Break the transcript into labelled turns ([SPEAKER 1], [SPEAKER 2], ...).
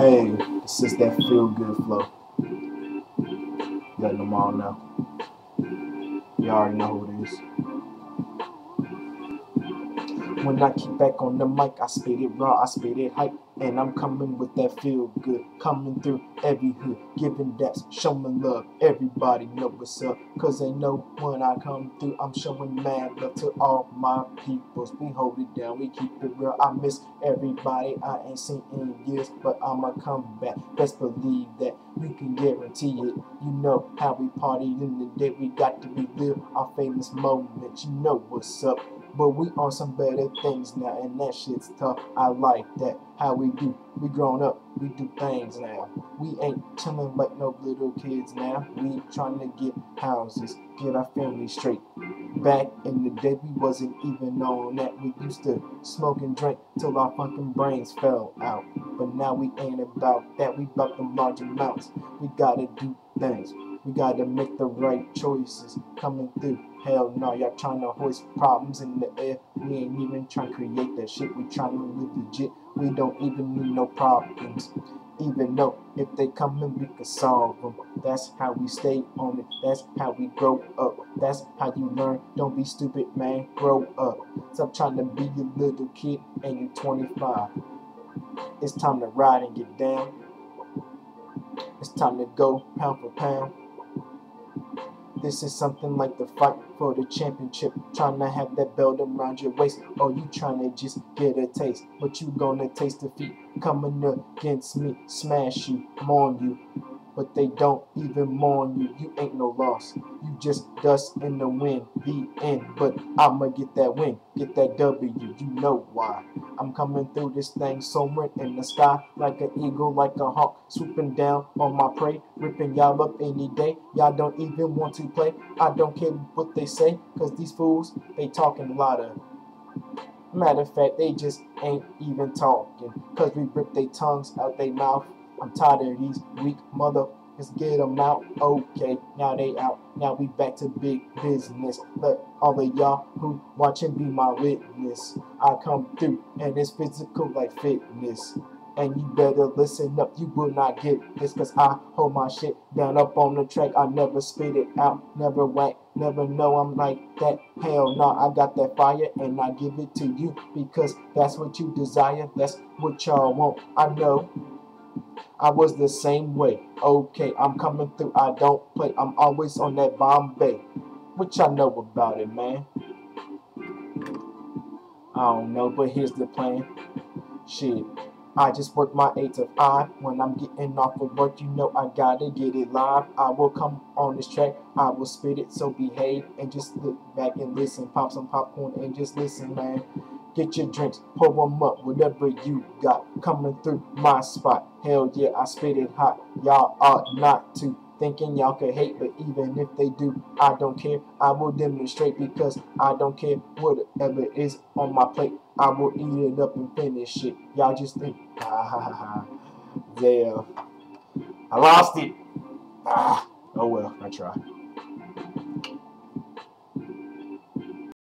[SPEAKER 1] Hey, it's just that feel good flow. Letting them all know. You already know who it is. When I keep back on the mic, I spit it raw, I spit it hype, and I'm coming with that feel good, coming through every hood, giving daps, showing love. Everybody know what's up, cause they know when I come through, I'm showing mad love to all my peoples. We hold it down, we keep it real. I miss everybody I ain't seen in years, but I'ma come back. Best believe that we can guarantee it. You know how we party in the day, we got to relive our famous moments. You know what's up. But we on some better things now, and that shit's tough. I like that. How we do. We grown up. We do things now. We ain't chilling like no little kids now. We trying to get houses, get our family straight. Back in the day, we wasn't even on that. We used to smoke and drink till our fucking brains fell out. But now we ain't about that. We about them large amounts. We gotta do things. We gotta make the right choices coming through. Hell no, y'all trying to hoist problems in the air. We ain't even trying to create that shit. We trying to live legit. We don't even need no problems. Even though if they come in, we can solve them. That's how we stay on it. That's how we grow up. That's how you learn. Don't be stupid, man. Grow up. Stop trying to be a little kid and you're 25. It's time to ride and get down. It's time to go pound for pound. This is something like the fight for the championship. Trying to have that belt around your waist. Or you trying to just get a taste. But you gonna taste defeat. Coming against me, smash you, mourn you but they don't even mourn you. You ain't no loss. You just dust in the wind. The end. But I'ma get that win. Get that W. You know why. I'm coming through this thing soaring in the sky like an eagle, like a hawk, swooping down on my prey, ripping y'all up any day. Y'all don't even want to play. I don't care what they say, cause these fools, they talking a lot of Matter of fact, they just ain't even talking. Cause we rip their tongues out their mouth I'm tired of these weak mother. Let's get them out. Okay, now they out. Now we back to big business. Let all of y'all who watching be my witness. I come through and it's physical like fitness. And you better listen up, you will not get this Cause I hold my shit down up on the track I never spit it out, never whack, never know I'm like that Hell nah, I got that fire and I give it to you Because that's what you desire, that's what y'all want I know I was the same way. Okay, I'm coming through. I don't play. I'm always on that Bombay. What I know about it, man? I don't know, but here's the plan. Shit. I just work my 8 to 5. When I'm getting off of work, you know I gotta get it live. I will come on this track, I will spit it, so behave and just look back and listen. Pop some popcorn and just listen, man. Get your drinks, pour them up, whatever you got coming through my spot. Hell yeah, I spit it hot. Y'all ought not to thinking y'all can hate, but even if they do, I don't care. I will demonstrate because I don't care whatever is on my plate. I will eat it up and finish it. Y'all just think, ha, ha, ha. yeah, I lost it. Ah, oh well, I tried.